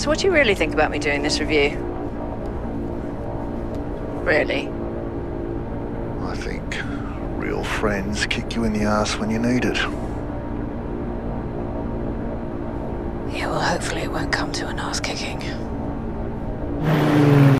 So what do you really think about me doing this review? Really? I think real friends kick you in the ass when you need it. Yeah, well, hopefully it won't come to an ass kicking.